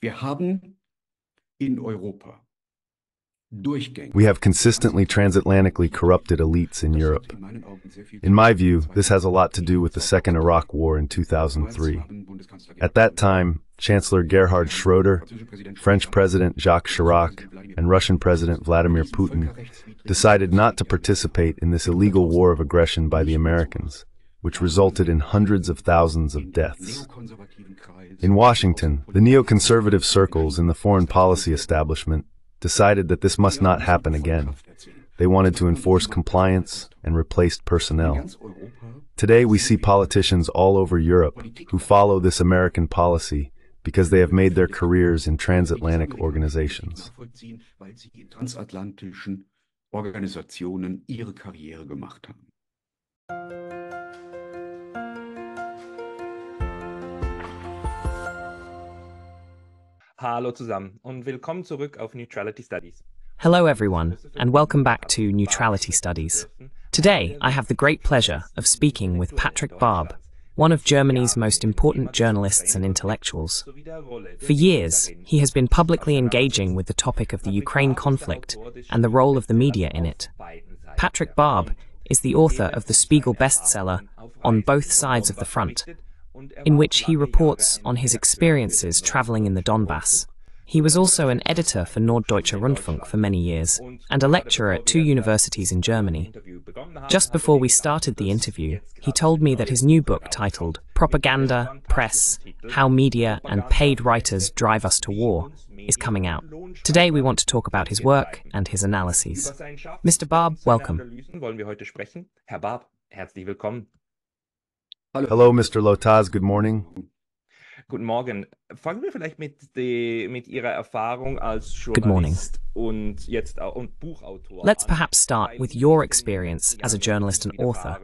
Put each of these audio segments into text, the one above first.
Wir haben in Europa We have consistently transatlantically corrupted elites in Europe. In my view, this has a lot to do with the Second Iraq War in 2003. At that time, Chancellor Gerhard Schroeder, French President Jacques Chirac, and Russian President Vladimir Putin decided not to participate in this illegal war of aggression by the Americans, which resulted in hundreds of thousands of deaths. In Washington, the neoconservative circles in the foreign policy establishment decided that this must not happen again. They wanted to enforce compliance and replaced personnel. Today we see politicians all over Europe who follow this American policy because they have made their careers in transatlantic organizations. Organisationen ihre Karriere gemacht haben. Hallo zusammen und willkommen zurück auf Neutrality Studies. Hello, everyone, and welcome back to Neutrality Studies. Today, I have the great pleasure of speaking with Patrik Baab, one of Germany's most important journalists and intellectuals. For years, he has been publicly engaging with the topic of the Ukraine conflict and the role of the media in it. Patrik Baab is the author of the Spiegel bestseller On Both Sides of the Front, in which he reports on his experiences traveling in the Donbass. He was also an editor for Norddeutscher Rundfunk for many years and a lecturer at two universities in Germany. Just before we started the interview, he told me that his new book titled Propaganda, Press, How Media and Paid Writers Drive Us to War is coming out. Today we want to talk about his work and his analyses. Mr. Baab, welcome. Herr Baab, herzlich willkommen. Hello, Mr. Lottaz. Good morning. Guten Morgen. Fangen wir vielleicht mit, die, mit Ihrer Erfahrung als Good morning. Journalist und jetzt und Buchautor. Let's perhaps start with your experience as a journalist and author,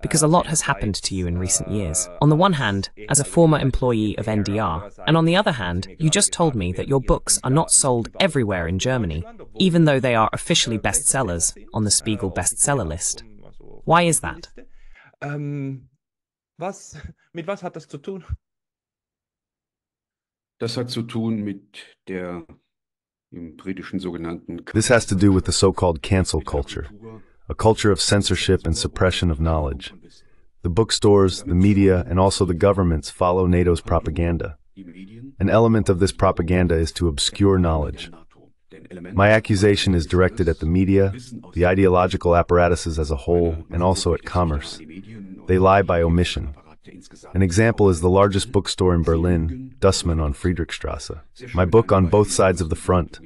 because a lot has happened to you in recent years. On the one hand, as a former employee of NDR, and on the other hand, you just told me that your books are not sold everywhere in Germany, even though they are officially bestsellers on the Spiegel bestseller list. Why is that? Was, mit was hat das zu tun? Das hat zu tun mit der im britischen sogenannten This has to do with the so-called cancel culture, a culture of censorship and suppression of knowledge. The bookstores, the media, and also the governments follow NATO's propaganda. An element of this propaganda is to obscure knowledge. My accusation is directed at the media, the ideological apparatuses as a whole, and also at commerce. They lie by omission. An example is the largest bookstore in Berlin, Dussmann on Friedrichstrasse. My book on both sides of the front,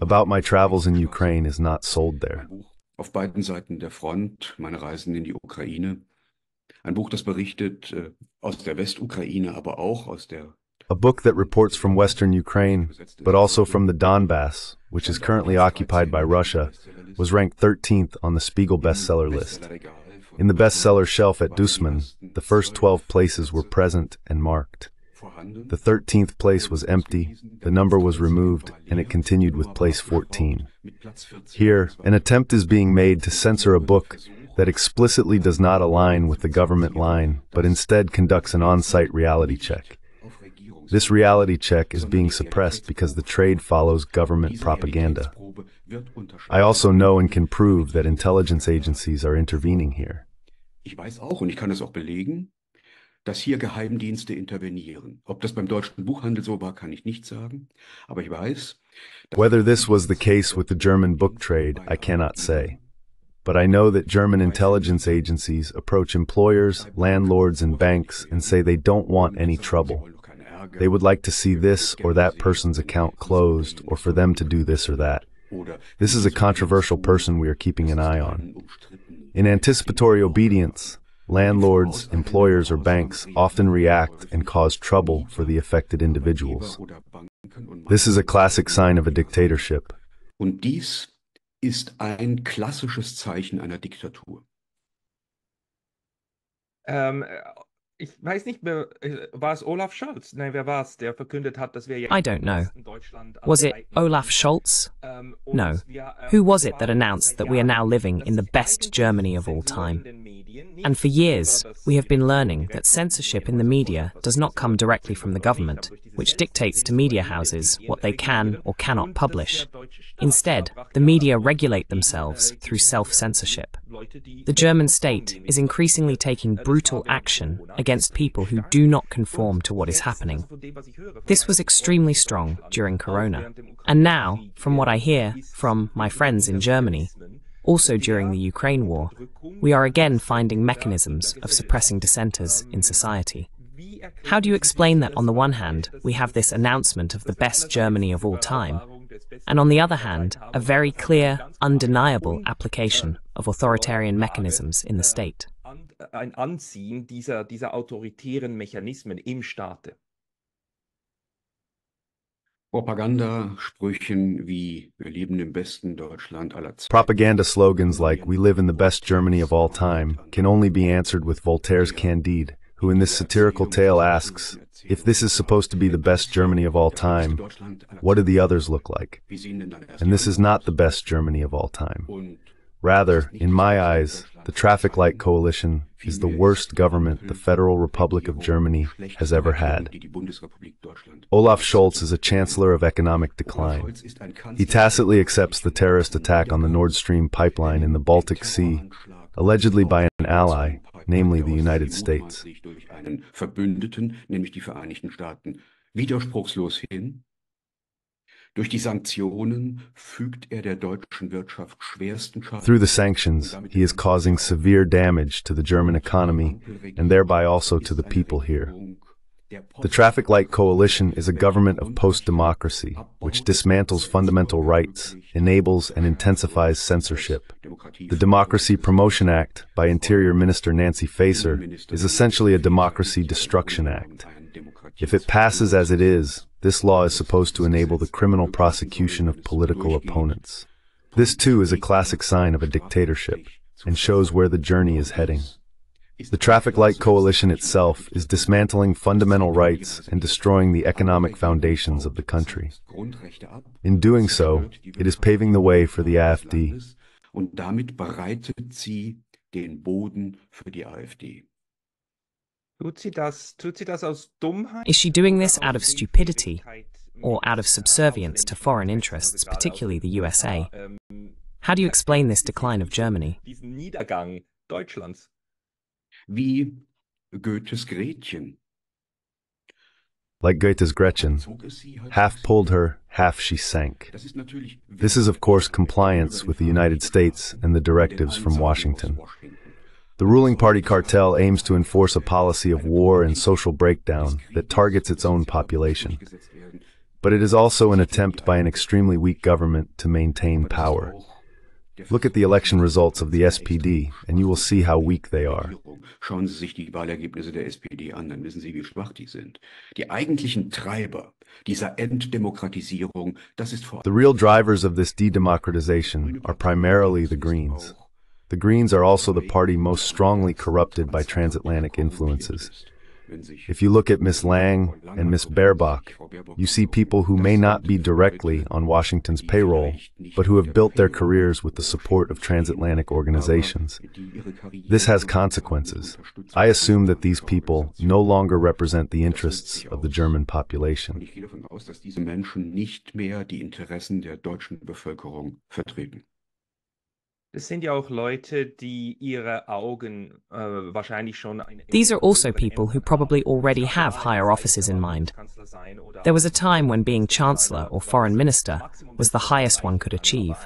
about my travels in Ukraine, is not sold there. Auf beiden Seiten der Front, meine Reisen in die Ukraine. Ein Buch, das berichtet äh, aus der Westukraine, aber auch aus der A book that reports from western Ukraine, but also from the Donbass, which is currently occupied by Russia, was ranked 13th on the Spiegel bestseller list. In the bestseller shelf at Dussmann, the first 12 places were present and marked. The 13th place was empty, the number was removed, and it continued with place 14. Here, an attempt is being made to censor a book that explicitly does not align with the government line, but instead conducts an on-site reality check. This reality check is being suppressed because the trade follows government propaganda. I also know and can prove that intelligence agencies are intervening here. Ich weiß auch und ich kann es auch belegen, dass hier Geheimdienste intervenieren. Ob das beim deutschen Buchhandel so war, kann ich nicht sagen, aber ich weiß, Whether this was the case with the German book trade, I cannot say. But I know that German intelligence agencies approach employers, landlords, and banks and say they don't want any trouble. They would like to see this or that person's account closed or for them to do this or that. This is a controversial person we are keeping an eye on. In anticipatory obedience, landlords, employers, or banks often react and cause trouble for the affected individuals. This is a classic sign of a dictatorship. Und dies ist ein klassisches Zeichen einer Diktatur. Ähm, ich weiß nicht mehr, äh, war es Olaf Scholz? Nein, wer war es, der verkündet hat, dass wir jetzt I don't know. Was it Olaf Scholz? ähm, No. ähm, Who was it that announced that we are now living in the best Germany of all time? And for years, we have been learning that censorship in the media does not come directly from the government, which dictates to media houses what they can or cannot publish. Instead, the media regulate themselves through self-censorship. The German state is increasingly taking brutal action against people who do not conform to what is happening. This was extremely strong during Corona. And now, from what I hear from my friends in Germany, also during the Ukraine war, we are again finding mechanisms of suppressing dissenters in society. How do you explain that on the one hand, we have this announcement of the best Germany of all time, and on the other hand, a very clear, undeniable application of authoritarian mechanisms in the state? Ein Anziehen dieser, dieser autoritären Mechanismen im Staate. Propagandasprüchen wie wir leben im besten Deutschland aller Zeiten. Propaganda slogans like we live in the best Germany of all time can only be answered with Voltaire's Candide, who in this satirical tale asks, if this is supposed to be the best Germany of all time, what do the others look like? And this is not the best Germany of all time. Rather, in my eyes, the Traffic Light Coalition is the worst government the Federal Republic of Germany has ever had. Olaf Scholz is a chancellor of economic decline. He tacitly accepts the terrorist attack on the Nord Stream pipeline in the Baltic Sea, allegedly by an ally, namely the United States. Widerspruchslos hin. Durch die Sanktionen fügt er der deutschen Wirtschaft schwersten Schaden. Through the sanctions, he is causing severe damage to the German economy and thereby also to the people here. The Traffic Light Coalition is a government of post-democracy, which dismantles fundamental rights, enables and intensifies censorship. The Democracy Promotion Act by Interior Minister Nancy Faeser is essentially a democracy destruction act. If it passes as it is, this law is supposed to enable the criminal prosecution of political opponents. This too is a classic sign of a dictatorship and shows where the journey is heading. The Traffic Light Coalition itself is dismantling fundamental rights and destroying the economic foundations of the country. In doing so, it is paving the way for the AfD. Und damit bereitet sie den Boden für die AfD. Tut sie das, tut sie das aus Dummheit? Is she doing this out of stupidity or out of subservience to foreign interests, particularly the USA? How do you explain this decline of Germany? Diesen Niedergang Deutschlands. Wie Goethes Gretchen. Like Goethe's Gretchen, half pulled her, half she sank. This is, of course, compliance with the United States and the directives from Washington. The ruling party cartel aims to enforce a policy of war and social breakdown that targets its own population. But it is also an attempt by an extremely weak government to maintain power. Look at the election results of the SPD and you will see how weak they are. Schauen Sie sich die Wahlergebnisse der SPD an, dann wissen Sie, wie schwach die sind. Die eigentlichen Treiber dieser Enddemokratisierung, das ist vor The real drivers of this de-democratization are primarily the Greens. The Greens are also the party most strongly corrupted by transatlantic influences. If you look at Miss Lang and Miss Baerbock, you see people who may not be directly on Washington's payroll, but who have built their careers with the support of transatlantic organizations. This has consequences. I assume that these people no longer represent the interests of the German population. These are also people who probably already have higher offices in mind. There was a time when being Chancellor or Foreign Minister was the highest one could achieve.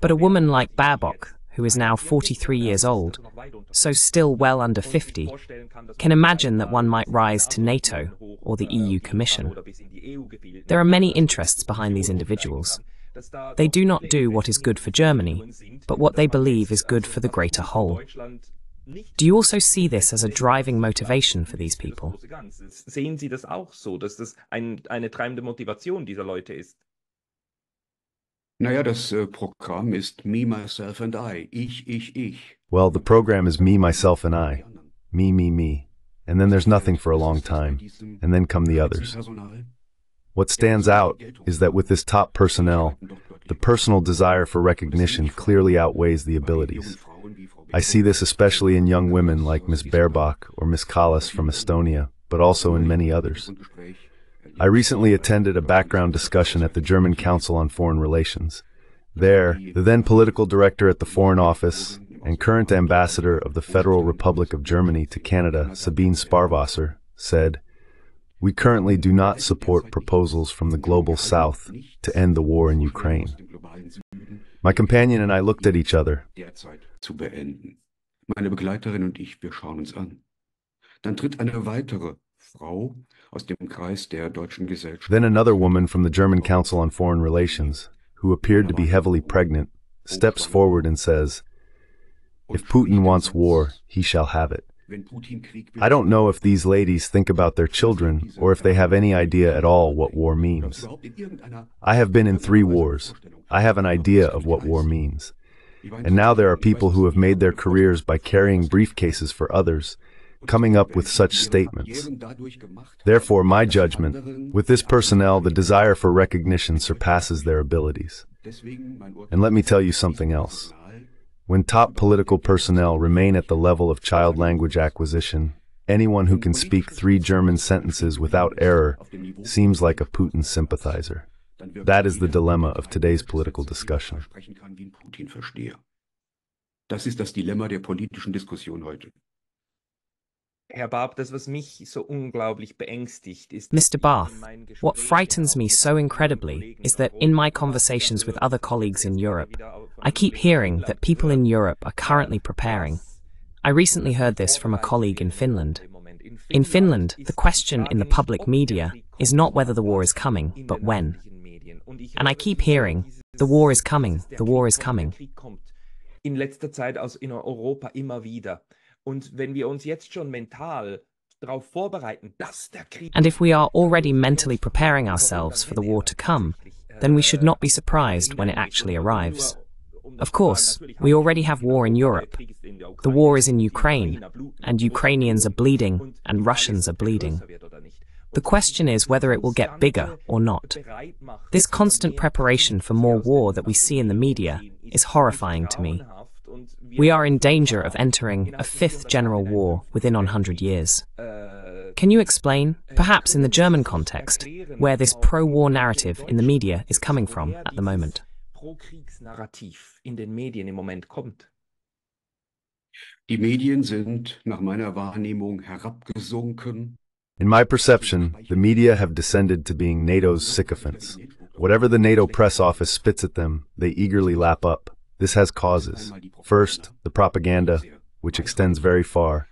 But a woman like Baerbock, who is now 43 years old, so still well under 50, can imagine that one might rise to NATO or the EU Commission. There are many interests behind these individuals. They do not do what is good for Germany, but what they believe is good for the greater whole. Do you also see this as a driving motivation for these people? Sehen Sie das auch so, dass das ein, eine treibende Motivation dieser Leute ist? Naja, das äh, Programm ist Me, Myself and I. Ich, ich, ich. Well, the program is me, myself, and I. Me, me, me. And then there's nothing for a long time. And then come the others. What stands out is that with this top personnel, the personal desire for recognition clearly outweighs the abilities. I see this especially in young women like Ms. Baerbock or Ms. Kallas from Estonia, but also in many others. I recently attended a background discussion at the German Council on Foreign Relations. There, the then political director at the Foreign Office and current ambassador of the Federal Republic of Germany to Canada, Sabine Sparwasser, said, We currently do not support proposals from the Global South to end the war in Ukraine. My companion and I looked at each other. Meine Begleiterin und ich, wir schauen uns an. Dann tritt eine weitere Frau aus dem Kreis der deutschen Gesellschaft. Then another woman from the German Council on Foreign Relations, who appeared to be heavily pregnant, steps forward and says, If Putin wants war, he shall have it. I don't know if these ladies think about their children or if they have any idea at all what war means. I have been in three wars. I have an idea of what war means. And now there are people who have made their careers by carrying briefcases for others coming up with such statements. Therefore, my judgment, with this personnel, the desire for recognition surpasses their abilities. And let me tell you something else. When top political personnel remain at the level of child language acquisition, anyone who can speak three German sentences without error seems like a Putin sympathizer. That is the dilemma of today's political discussion. Das ist das Dilemma der politischen Diskussion heute. Herr Baab, das, was mich so unglaublich beängstigt, ist. Mr. Baab, what frightens me so incredibly is that in my conversations with other colleagues in Europe, I keep hearing that people in Europe are currently preparing. I recently heard this from a colleague in Finland. In Finland, the question in the public media is not whether the war is coming, but when. And I keep hearing, the war is coming, the war is coming. In letzter Zeit aus in Europa immer wieder. Und wenn wir uns jetzt schon mental And if we are already mentally preparing ourselves for the war to come, then we should not be surprised when it actually arrives. Of course, we already have war in Europe. The war is in Ukraine, and Ukrainians are bleeding, and Russians are bleeding. The question is whether it will get bigger or not. This constant preparation for more war that we see in the media is horrifying to me. We are in danger of entering a fifth general war within 100 years. Can you explain, perhaps in the German context, where this pro war narrative in the media is coming from at the moment? Die Medien sind nach meiner Wahrnehmung herabgesunken. In my perception, the media have descended to being NATO's sycophants. Whatever the NATO press office spits at them, they eagerly lap up. This has causes. First, the propaganda, which extends very far.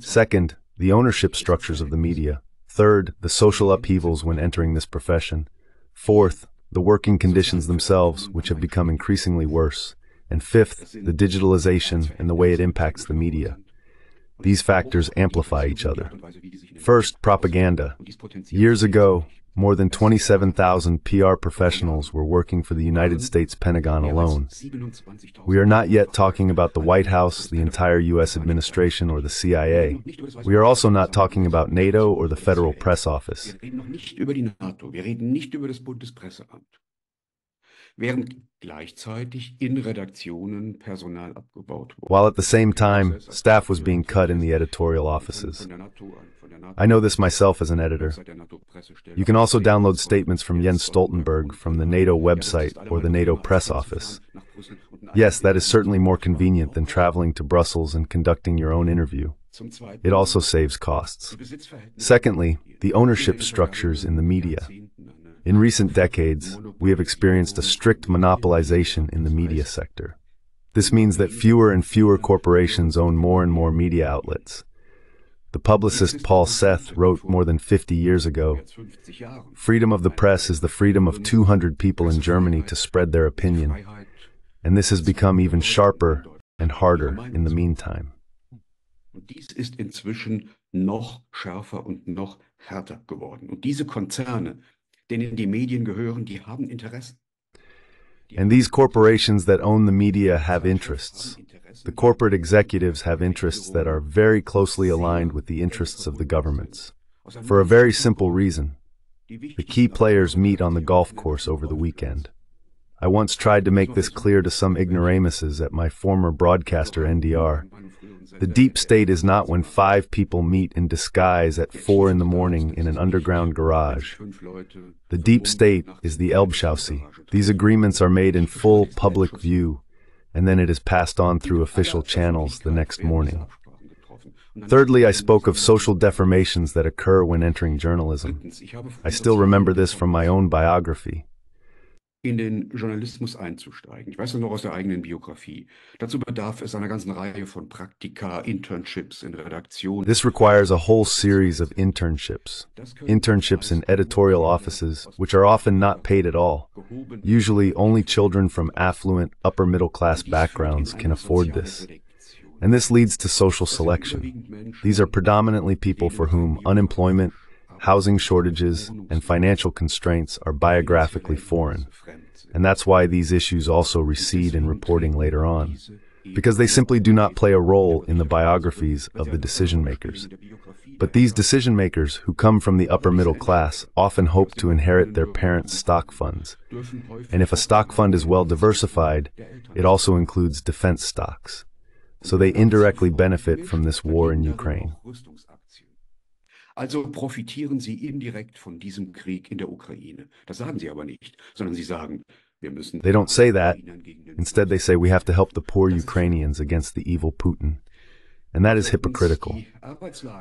Second, the ownership structures of the media. Third, the social upheavals when entering this profession. Fourth, the working conditions themselves, which have become increasingly worse. And fifth, the digitalization and the way it impacts the media. These factors amplify each other. First, propaganda. Years ago, more than 27,000 PR professionals were working for the United States Pentagon alone. We are not yet talking about the White House, the entire U.S. administration, or the CIA. We are also not talking about NATO or the Federal Press Office. Während gleichzeitig in Redaktionen Personal abgebaut wurde. While at the same time, staff was being cut in the editorial offices. I know this myself as an editor. You can also download statements from Jens Stoltenberg from the NATO website or the NATO press office. Yes, that is certainly more convenient than traveling to Brussels and conducting your own interview. It also saves costs. Secondly, the ownership structures in the media. In recent decades, we have experienced a strict monopolization in the media sector. This means that fewer and fewer corporations own more and more media outlets. The publicist Paul Sethe wrote more than 50 years ago Freedom of the press is the freedom of 200 people in Germany to spread their opinion. And this has become even sharper and harder in the meantime. Dies ist inzwischen noch schärfer und noch härter geworden. Und diese Konzerne, denen die Medien gehören, die haben Interessen. And these corporations that own the media have interests. The corporate executives have interests that are very closely aligned with the interests of the governments. For a very simple reason. The key players meet on the golf course over the weekend. I once tried to make this clear to some ignoramuses at my former broadcaster NDR. The deep state is not when five people meet in disguise at four in the morning in an underground garage. The deep state is the Elbchaussee. These agreements are made in full public view, and then it is passed on through official channels the next morning. Thirdly, I spoke of social deformations that occur when entering journalism. I still remember this from my own biography. In den Journalismus einzusteigen. Ich weiß das noch aus der eigenen Biografie. Dazu bedarf es einer ganzen Reihe von Praktika, Internships in Redaktion. This requires a whole series of internships. Internships in editorial offices, which are often not paid at all. Usually, only children from affluent, upper middle class backgrounds can afford this. And this leads to social selection. These are predominantly people for whom unemployment, housing shortages, and financial constraints are biographically foreign. And that's why these issues also recede in reporting later on, because they simply do not play a role in the biographies of the decision makers. But these decision makers who come from the upper middle class often hope to inherit their parents' stock funds. And if a stock fund is well diversified, it also includes defense stocks. So they indirectly benefit from this war in Ukraine. Also profitieren sie indirekt von diesem Krieg in der Ukraine. Das sagen sie aber nicht, sondern sie sagen, wir müssen. They don't say that. Instead, they say we have to help the poor Ukrainians against the evil Putin. And that is hypocritical.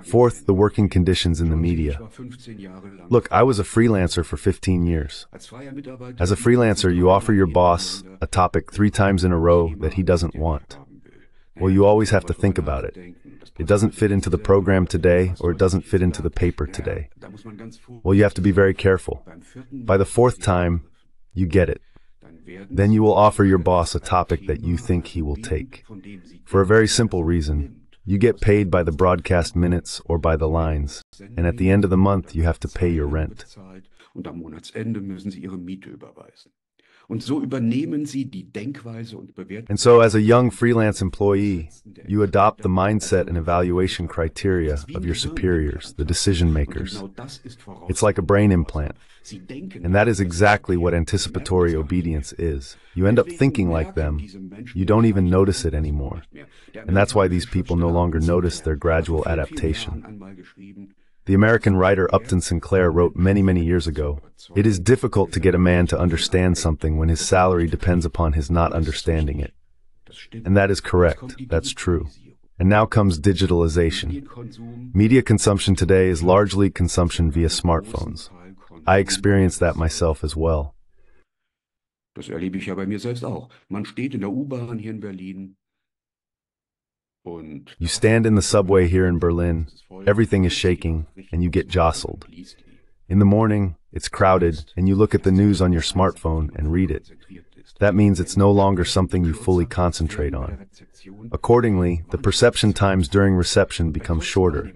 Fourth, the working conditions in the media. Look, I was a freelancer for 15 years. As a freelancer, you offer your boss a topic three times in a row that he doesn't want. Well, you always have to think about it. It doesn't fit into the program today, or it doesn't fit into the paper today. Well, you have to be very careful. By the fourth time, you get it. Then you will offer your boss a topic that you think he will take. For a very simple reason. You get paid by the broadcast minutes or by the lines, and at the end of the month, you have to pay your rent. Und am Monatsende müssen sie ihre Miete überweisen. Und so übernehmen sie die Denkweise und Bewertung. And so, as a young freelance employee, you adopt the mindset and evaluation criteria of your superiors, the decision makers. It's like a brain implant. And that is exactly what anticipatory obedience is. You end up thinking like them. You don't even notice it anymore. And that's why these people no longer notice their gradual adaptation. The American writer Upton Sinclair wrote many, many years ago, It is difficult to get a man to understand something when his salary depends upon his not understanding it. And that is correct. That's true. And now comes digitalization. Media consumption today is largely consumption via smartphones. I experience that myself as well. Das erlebe ich ja bei mir selbst auch. Man steht in der U-Bahn hier in Berlin You stand in the subway here in Berlin, everything is shaking, and you get jostled. In the morning, it's crowded, and you look at the news on your smartphone and read it. That means it's no longer something you fully concentrate on. Accordingly, the perception times during reception become shorter.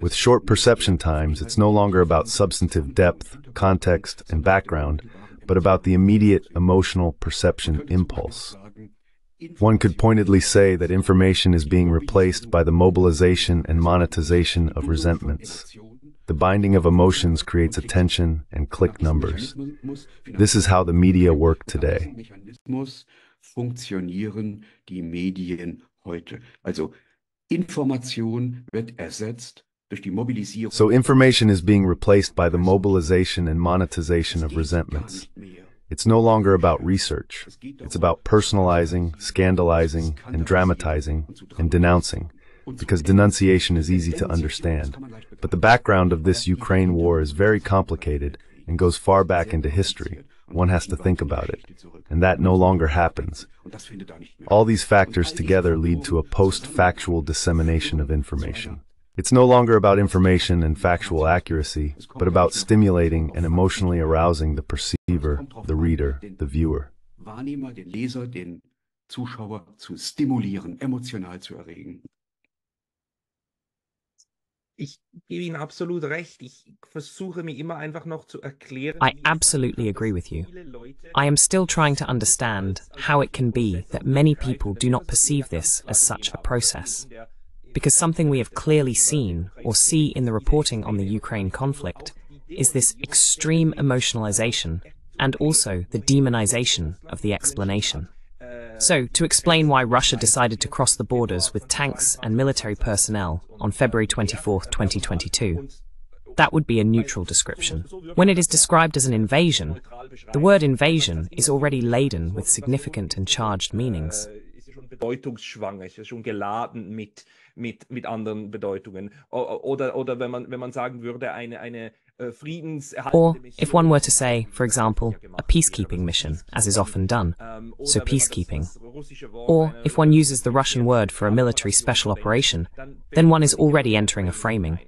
With short perception times, it's no longer about substantive depth, context, and background, but about the immediate emotional perception impulse. One could pointedly say that information is being replaced by the mobilization and monetization of resentments. The binding of emotions creates attention and click numbers. This is how the media work today. funktionieren die Medien heute. Also Information wird ersetzt durch die Mobilisierung. So information is being replaced by the mobilization and monetization of resentments. It's no longer about research. It's about personalizing, scandalizing, and dramatizing, and denouncing, because denunciation is easy to understand. But the background of this Ukraine war is very complicated and goes far back into history. One has to think about it. And that no longer happens. All these factors together lead to a post-factual dissemination of information. It's no longer about information and factual accuracy, but about stimulating and emotionally arousing the perceiver, the reader, the viewer. Wahrnehmer, den Leser, den Zuschauer zu stimulieren, emotional zu erregen. Ich gebe Ihnen absolut recht. Ich versuche mir immer einfach noch zu erklären. I absolutely agree with you. I am still trying to understand how it can be that many people do not perceive this as such a process. Because something we have clearly seen, or see in the reporting on the Ukraine conflict, is this extreme emotionalization and also the demonization of the explanation. So, to explain why Russia decided to cross the borders with tanks and military personnel on February 24, 2022, that would be a neutral description. When it is described as an invasion, the word invasion is already laden with significant and charged meanings. Bedeutungsschwanger, ist ja schon geladen mit, mit, mit anderen Bedeutungen. Oder, oder wenn, man, wenn man sagen würde, eine, eine Or if one were to say, for example, a peacekeeping mission, as is often done, so peacekeeping. Or if one uses the Russian word for a military special operation, then one is already entering a framing.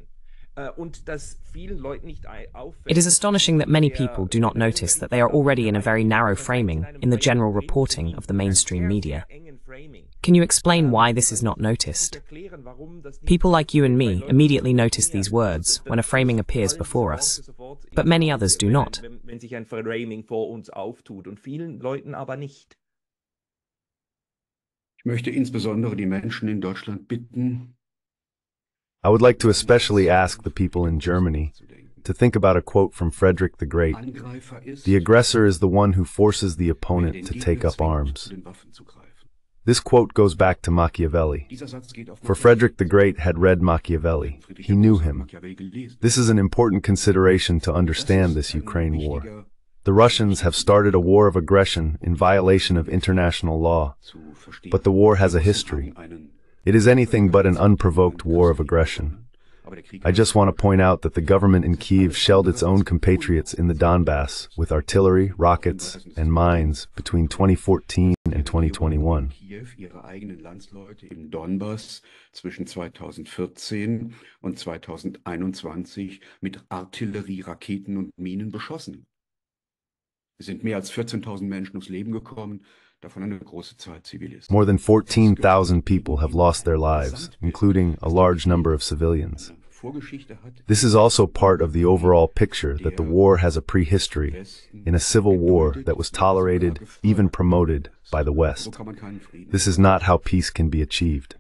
It is astonishing that many people do not notice that they are already in a very narrow framing in the general reporting of the mainstream media. Can you explain why this is not noticed? People like you and me immediately notice these words when a framing appears before us, but many others do not. Ich möchte insbesondere die Menschen in Deutschland bitten, I would like to especially ask the people in Germany to think about a quote from Frederick the Great. The aggressor is the one who forces the opponent to take up arms. This quote goes back to Machiavelli. For Frederick the Great had read Machiavelli. He knew him. This is an important consideration to understand this Ukraine war. The Russians have started a war of aggression in violation of international law, but the war has a history. It is anything but an unprovoked war of aggression. I just want to point out that the government in Kiev shelled its own compatriots in the Donbass with artillery, rockets, and mines between 2014 and 2021. Donbass zwischen 2014 und 2021 mit Artillerie, Raketen und Minen beschossen. Es sind mehr als 14.000 Menschen ums Leben gekommen, More than 14,000 people have lost their lives, including a large number of civilians. This is also part of the overall picture that the war has a prehistory in a civil war that was tolerated, even promoted, by the West. This is not how peace can be achieved.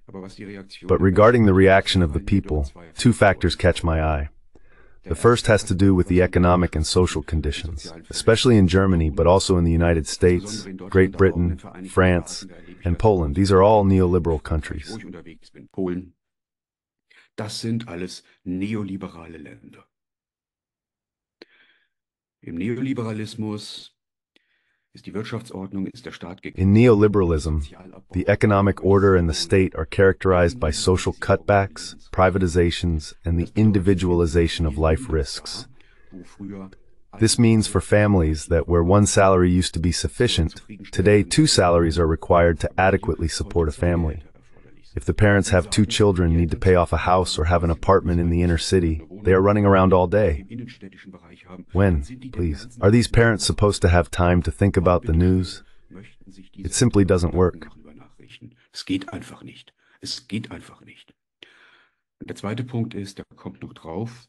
But regarding the reaction of the people, two factors catch my eye. The first has to do with the economic and social conditions, especially in Germany, but also in the United States, Great Britain, France, and Poland. These are all neoliberal countries. Das sind alles neoliberale Länder. Im Neoliberalismus in neoliberalism, the economic order and the state are characterized by social cutbacks, privatizations, and the individualization of life risks. This means for families that where one salary used to be sufficient, today two salaries are required to adequately support a family. If the parents have two children, need to pay off a house or have an apartment in the inner city, they are running around all day. When, please, are these parents supposed to have time to think about the news? It simply doesn't work. Es geht einfach nicht. Es geht einfach nicht. Der zweite Punkt ist, der kommt noch drauf.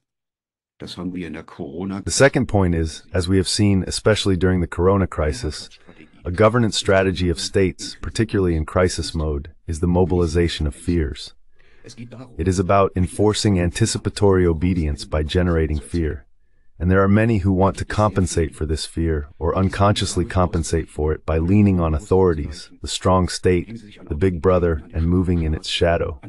Das haben wir in der Corona. The second point is, as we have seen, especially during the corona crisis, a governance strategy of states, particularly in crisis mode, is the mobilization of fears. It is about enforcing anticipatory obedience by generating fear. And there are many who want to compensate for this fear or unconsciously compensate for it by leaning on authorities, the strong state, the big brother, and moving in its shadow.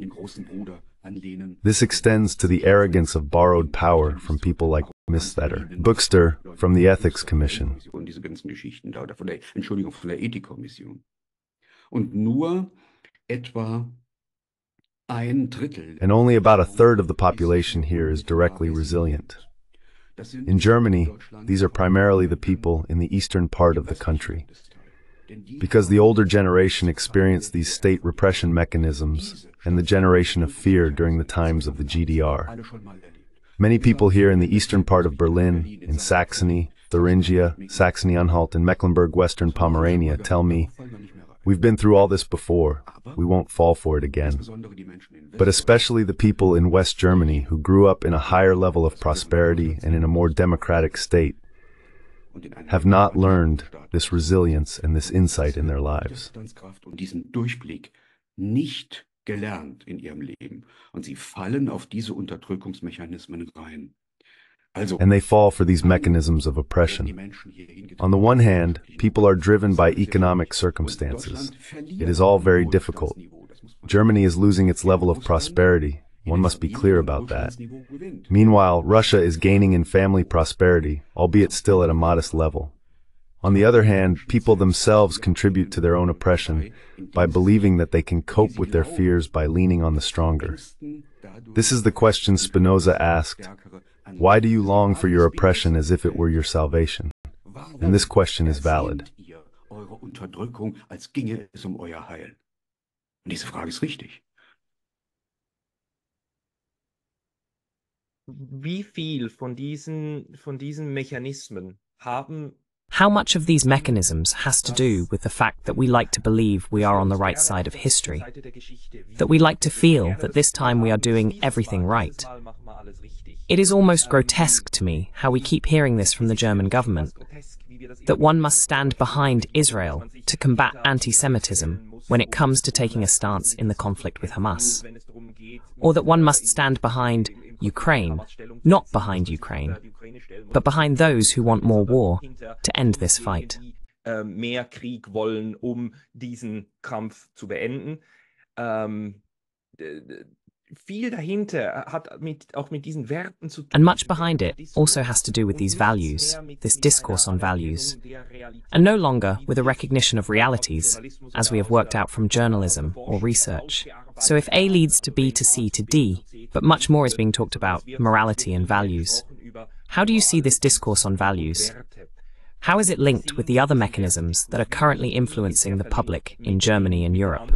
This extends to the arrogance of borrowed power from people like Misthetter, Bookster from the Ethics Commission. And only about a third of the population here is directly resilient. In Germany, these are primarily the people in the eastern part of the country. Because the older generation experienced these state repression mechanisms and the generation of fear during the times of the GDR. Many people here in the eastern part of Berlin, in Saxony, Thuringia, Saxony-Anhalt, and Mecklenburg-Western Pomerania tell me, we've been through all this before, we won't fall for it again. But especially the people in West Germany who grew up in a higher level of prosperity and in a more democratic state, have not learned this resilience and this insight in their lives. Gelernt in ihrem Leben. Und sie fallen auf diese Unterdrückungsmechanismen rein. and they fall for these mechanisms of oppression. On the one hand, people are driven by economic circumstances. It is all very difficult. Germany is losing its level of prosperity. One must be clear about that. Meanwhile, Russia is gaining in family prosperity, albeit still at a modest level. On the other hand, people themselves contribute to their own oppression by believing that they can cope with their fears by leaning on the stronger. This is the question Spinoza asked, why do you long for your oppression as if it were your salvation? And this question is valid. Wie viel von diesen, von diesen Mechanismen haben How much of these mechanisms has to do with the fact that we like to believe we are on the right side of history? That we like to feel that this time we are doing everything right? It is almost grotesque to me how we keep hearing this from the German government. That one must stand behind Israel to combat anti-Semitism when it comes to taking a stance in the conflict with Hamas. Or that one must stand behind Ukraine, not behind Ukraine, but behind those who want more war to end this fight. Mehr Krieg wollen, um diesen Kampf zu beenden. Viel dahinter hat mit, auch mit diesen Werten zu tun. And much behind it also has to do with these values, this discourse on values. And no longer with a recognition of realities, as we have worked out from journalism or research. So if A leads to B to C to D, but much more is being talked about morality and values, how do you see this discourse on values? How is it linked with the other mechanisms that are currently influencing the public in Germany and Europe?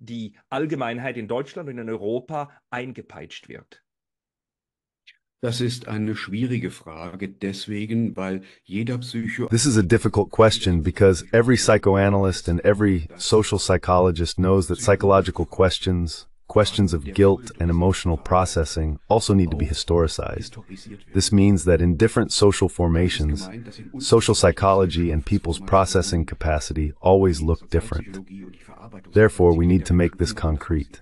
Die Allgemeinheit in Deutschland und in Europa eingepeitscht wird. Das ist eine schwierige Frage deswegen, weil jeder Psycho This is a difficult question because every psychoanalyst and every social psychologist knows that psychological questions, questions of guilt and emotional processing also need to be historicized. This means that in different social formations, social psychology and people's processing capacity always look different. Therefore, we need to make this concrete.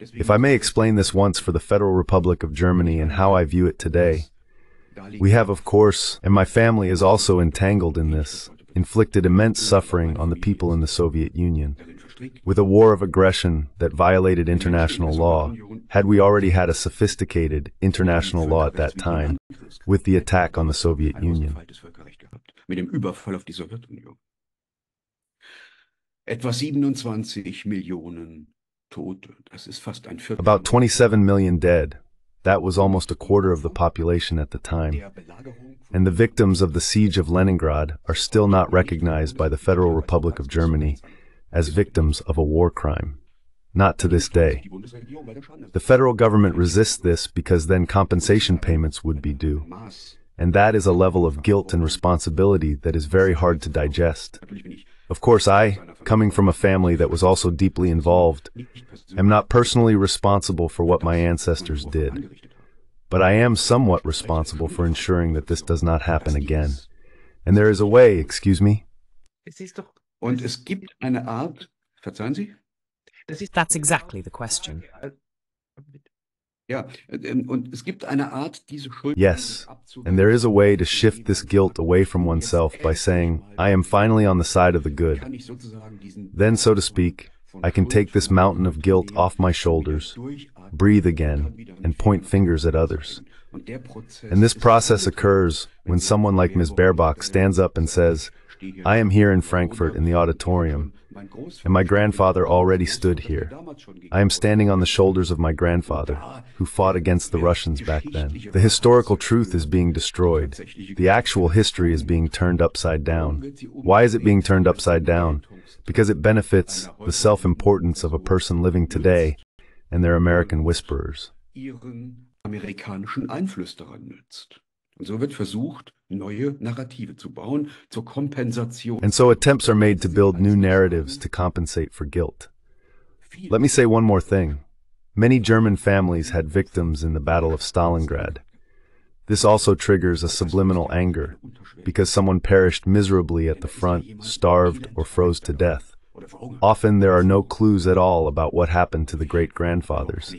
If I may explain this once for the Federal Republic of Germany and how I view it today, we have, of course, and my family is also entangled in this, inflicted immense suffering on the people in the Soviet Union. With a war of aggression that violated international law, had we already had a sophisticated international law at that time, with the attack on the Soviet Union. Mit dem Überfall auf die Sowjetunion. Etwa 27 Millionen Tote. Das ist fast ein Viertel. About 27 million dead. That was almost a quarter of the population at the time. And the victims of the siege of Leningrad are still not recognized by the Federal Republic of Germany as victims of a war crime. Not to this day. The federal government resists this because then compensation payments would be due. And that is a level of guilt and responsibility that is very hard to digest. Of course, I, coming from a family that was also deeply involved, am not personally responsible for what my ancestors did. But I am somewhat responsible for ensuring that this does not happen again. And there is a way, excuse me. Und es gibt eine Art, verzeihen Sie? That's exactly the question. Ja, ähm, und es gibt eine Art, diese Schuld Yes, and there is a way to shift this guilt away from oneself by saying, I am finally on the side of the good. Then, so to speak, I can take this mountain of guilt off my shoulders, breathe again, and point fingers at others. And this process occurs when someone like Ms. Baerbock stands up and says, I am here in Frankfurt in the auditorium, and my grandfather already stood here. I am standing on the shoulders of my grandfather, who fought against the Russians back then. The historical truth is being destroyed. The actual history is being turned upside down. Why is it being turned upside down? Because it benefits the self-importance of a person living today and their American whisperers. Und so wird versucht, neue Narrative zu bauen zur Kompensation. And so attempts are made to build new narratives to compensate for guilt. Let me say one more thing. Many German families had victims in the Battle of Stalingrad. This also triggers a subliminal anger, because someone perished miserably at the front, starved, or froze to death. Often there are no clues at all about what happened to the great-grandfathers.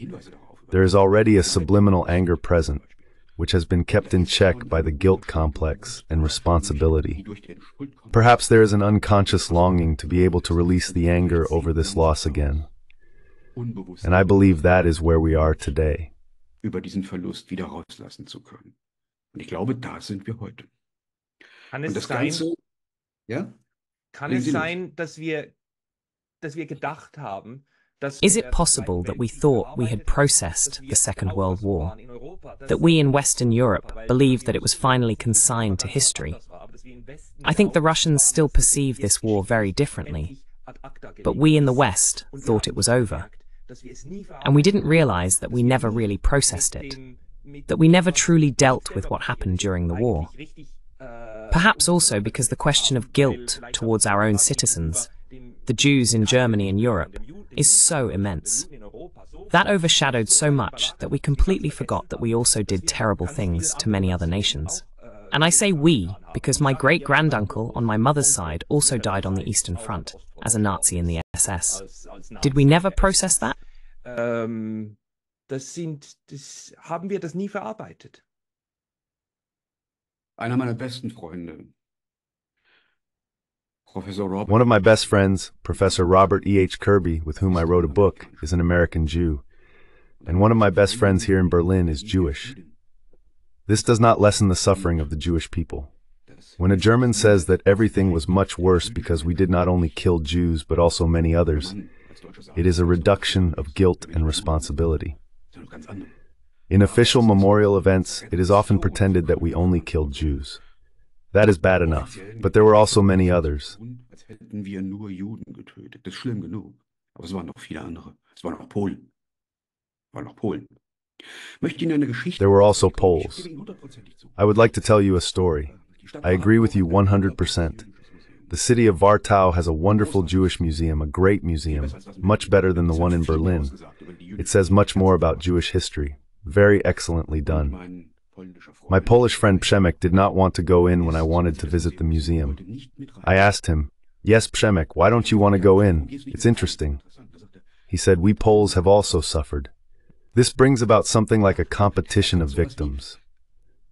There is already a subliminal anger present, which has been kept in check by the guilt complex and responsibility. Perhaps there is an unconscious longing to be able to release the anger over this loss again. And I believe that is where we are today. über diesen Verlust wieder rauslassen zu können. Und ich glaube, da sind wir heute. Kann es das sein, Ganze, ja, kann es sein dass, wir, dass wir gedacht haben, dass Is it possible that we thought we had processed the Second World War? in Europa, dass That we in Western Europe believed that it was finally consigned to history? I think the Russians still perceive this war very differently, but we in the West thought it was over. And we didn't realize that we never really processed it, that we never truly dealt with what happened during the war. Perhaps also because the question of guilt towards our own citizens, the Jews in Germany and Europe, is so immense. That overshadowed so much that we completely forgot that we also did terrible things to many other nations. And I say we because my great granduncle on my mother's side also died on the Eastern Front as a Nazi in the SS. Did we never process that? Ähm, das sind, das haben wir das nie verarbeitet. einer meiner besten Freunde, Professor Robert. One of my best friends, Professor Robert E. Harkavy, with whom I wrote a book, is an American Jew. And one of my best friends here in Berlin is Jewish. This does not lessen the suffering of the Jewish people. When a German says that everything was much worse because we did not only kill Jews but also many others, it is a reduction of guilt and responsibility. In official memorial events, it is often pretended that we only killed Jews. That is bad enough, but there were also many others. Als hätten wir nur Juden getötet. Das ist schlimm genug. Aber es waren noch viele andere. Es waren auch Polen. Es waren noch Polen. Möchte Ihnen eine Geschichte. There were also Poles. gebe Ihnen hundertprozentig zu. I would like to tell you a story. I agree with you 100%. The city of Warsaw has a wonderful Jewish museum, a great museum, much better than the one in Berlin. It says much more about Jewish history. Very excellently done. Mein polnischer Freund. My Polish friend Przemek did not want to go in when I wanted to visit the museum. wollte nicht mit rein. I asked him, Yes, Przemek, why don't you want to go in? It's interesting. He said, We Poles have also suffered. This brings about something like a competition of victims.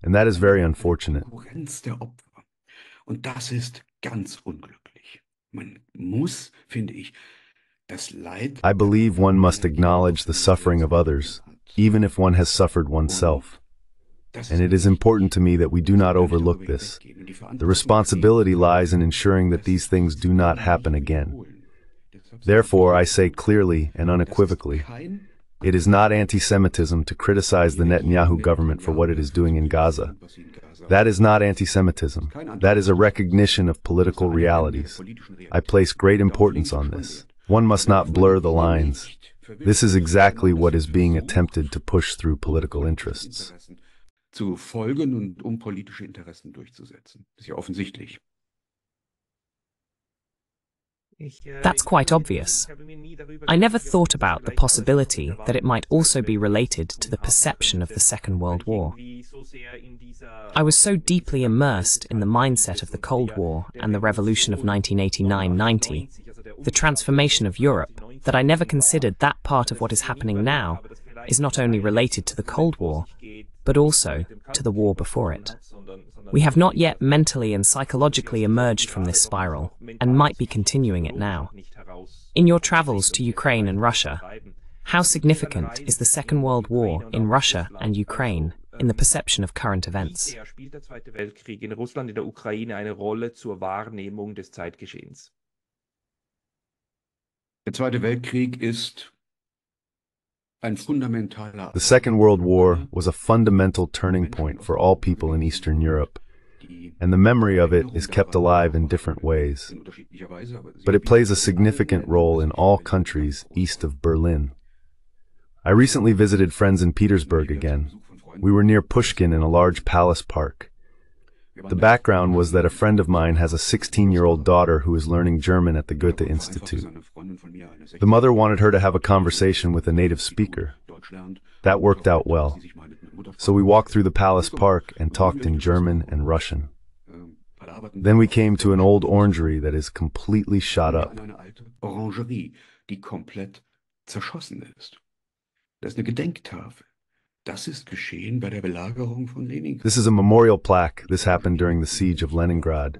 And that is very unfortunate. Konkurrenz der Opfer. Und das ist ganz unglücklich. Man muss, finde ich. I believe one must acknowledge the suffering of others, even if one has suffered oneself. And it is important to me that we do not overlook this. The responsibility lies in ensuring that these things do not happen again. Therefore, I say clearly and unequivocally, it is not anti-Semitism to criticize the Netanyahu government for what it is doing in Gaza. That is not anti-Semitism. That is a recognition of political realities. I place great importance on this. One must not blur the lines. This is exactly what is being attempted to push through political interests. Zu folgen und um politische Interessen durchzusetzen. Das ist ja offensichtlich. That's quite obvious. I never thought about the possibility that it might also be related to the perception of the Second World War. I was so deeply immersed in the mindset of the Cold War and the revolution of 1989-90, the transformation of Europe, that I never considered that part of what is happening now is not only related to the Cold War, but also to the war before it. We have not yet mentally and psychologically emerged from this spiral, and might be continuing it now. In your travels to Ukraine and Russia, how significant is the Second World War in Russia and Ukraine in the perception of current events? Der Zweite Weltkrieg ist. The Second World War was a fundamental turning point for all people in Eastern Europe, and the memory of it is kept alive in different ways. in unterschiedlicher Weise, aber But it plays a significant role in all countries east of Berlin. I recently visited friends in Petersburg again. We were near Pushkin in a large palace park. The background was that a friend of mine has a 16 year old daughter who is learning German at the Goethe Institute. The mother wanted her to have a conversation with a native speaker. That worked out well. So we walked through the palace park and talked in German and Russian. Then we came to an old orangery that is completely shot up. Orangerie, die komplett zerschossen ist. Ist eine Gedenktafel. Das ist geschehen bei der Belagerung von Leningrad. This is a memorial plaque. This happened during the siege of Leningrad.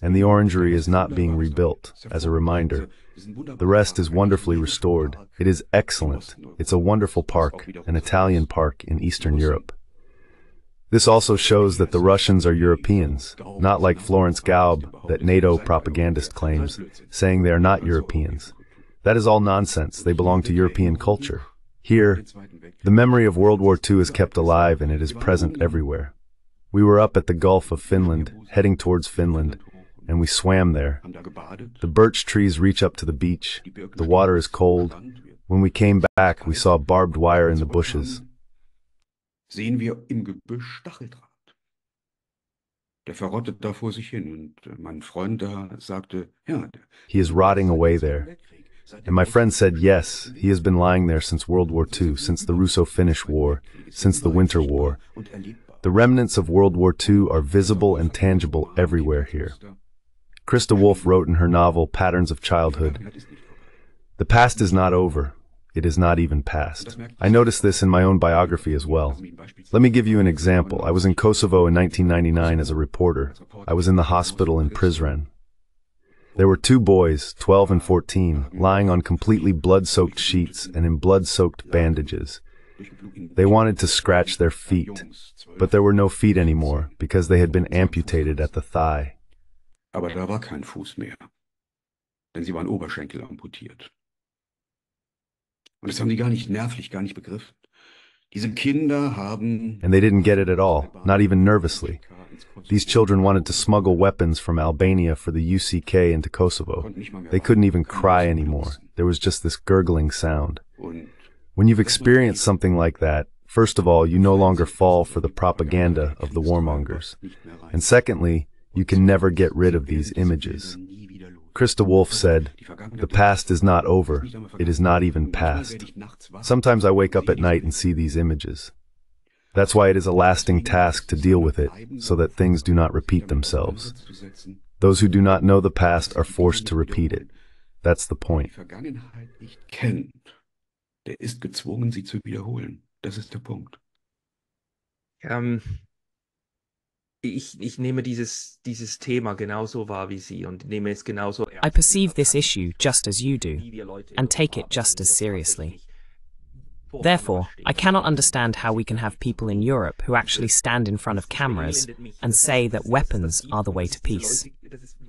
And the orangery is not being rebuilt, as a reminder. The rest is wonderfully restored. It is excellent. It's a wonderful park, an Italian park in Eastern Europe. This also shows that the Russians are Europeans, not like Florence Gaub, that NATO propagandist claims, saying they are not Europeans. That is all nonsense. They belong to European culture. Here, the memory of World War II is kept alive and it is present everywhere. We were up at the Gulf of Finland, heading towards Finland, and we swam there. The birch trees reach up to the beach. The water is cold. When we came back, we saw barbed wire in the bushes. sehen wir im Gebüsch Stacheldraht. Der verrottet da vor sich hin und mein Freund da sagte, ja. He is rotting away there. And my friend said, yes, he has been lying there since World War II, since the Russo-Finnish War, since the Winter War. The remnants of World War II are visible and tangible everywhere here. Christa Wolf wrote in her novel Patterns of Childhood, The past is not over. It is not even past. I noticed this in my own biography as well. Let me give you an example. I was in Kosovo in 1999 as a reporter. I was in the hospital in Prizren. There were two boys, 12 and 14, lying on completely blood-soaked sheets and in blood-soaked bandages. They wanted to scratch their feet, but there were no feet anymore because they had been amputated at the thigh. Aber da war kein Fuß mehr, denn sie waren Oberschenkel amputiert. Und das haben die gar nicht nervlich, gar nicht begriffen. Diese Kinder haben. And they didn't get it at all, not even nervously. These children wanted to smuggle weapons from Albania for the UCK into Kosovo. They couldn't even cry anymore. There was just this gurgling sound. When you've experienced something like that, first of all, you no longer fall for the propaganda of the warmongers. And secondly, you can never get rid of these images. Christa Wolf said, The past is not over. It is not even past. Sometimes I wake up at night and see these images. That's why it is a lasting task to deal with it, so that things do not repeat themselves. Those who do not know the past are forced to repeat it. That's the point. der ist gezwungen, sie zu wiederholen. Das ist der Punkt. Um, ich, ich nehme dieses, dieses Thema genauso wahr wie Sie und nehme es genauso I perceive this issue just as you do and take it just as seriously. Therefore, I cannot understand how we can have people in Europe who actually stand in front of cameras and say that weapons are the way to peace.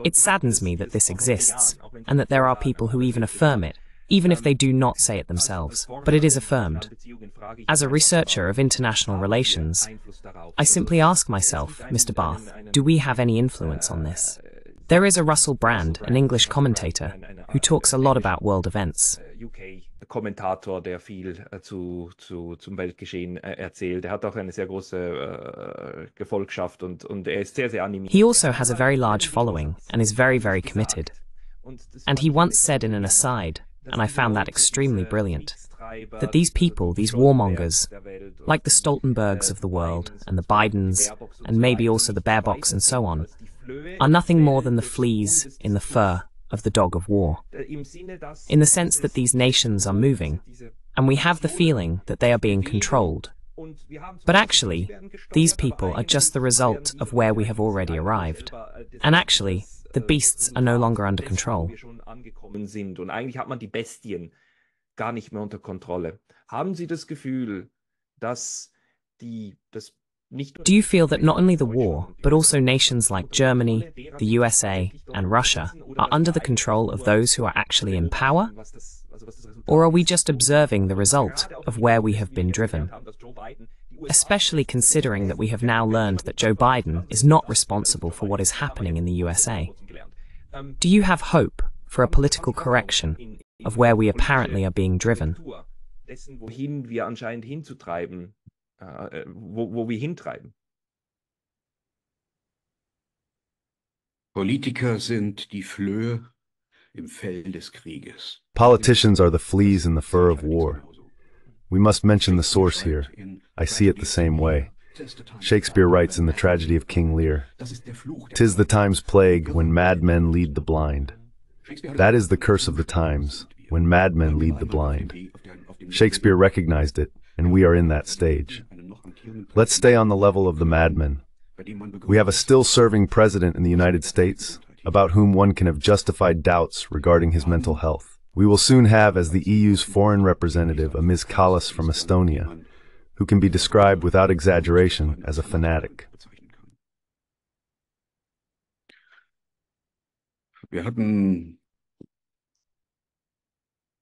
It saddens me that this exists, and that there are people who even affirm it, even if they do not say it themselves, but it is affirmed. As a researcher of international relations, I simply ask myself, Mr. Baab, do we have any influence on this? There is a Russell Brand, an English commentator, who talks a lot about world events. Kommentator, der viel zu, zu, zum Weltgeschehen erzählt. Er hat auch eine sehr große äh, Gefolgschaft und, und er ist sehr, sehr animiert. He also has a very large following and is very, very committed. And he once said in an aside, and I found that extremely brilliant, that these people, these warmongers, like the Stoltenbergs of the world, and the Bidens, and maybe also the Baerbocks and so on, are nothing more than the fleas in the fur of the dog of war. In the sense that these nations are moving, and we have the feeling that they are being controlled. But actually, these people are just the result of where we have already arrived. And actually, the beasts are no longer under control. gar nicht mehr unter Kontrolle. Haben Sie das Gefühl, dass die Do you feel that not only the war, but also nations like Germany, the USA, and Russia are under the control of those who are actually in power? Or are we just observing the result of where we have been driven? Especially considering that we have now learned that Joe Biden is not responsible for what is happening in the USA. Do you have hope for a political correction of where we apparently are being driven? Wohin wir anscheinend hinzutreiben äh, wo, wo wir hintreiben. Politiker sind die Flöhe im Fell des Krieges. Politicians are the fleas in the fur of war. We must mention the source here. I see it the same way. Shakespeare writes in the tragedy of King Lear, "'Tis the time's plague when madmen lead the blind. That is the curse of the times, when madmen lead the blind. Shakespeare recognized it, and we are in that stage. Let's stay on the level of the madmen. We have a still serving president in the United States, about whom one can have justified doubts regarding his mental health. We will soon have as the EU's foreign representative a Ms. Kallas from Estonia, who can be described without exaggeration as a fanatic.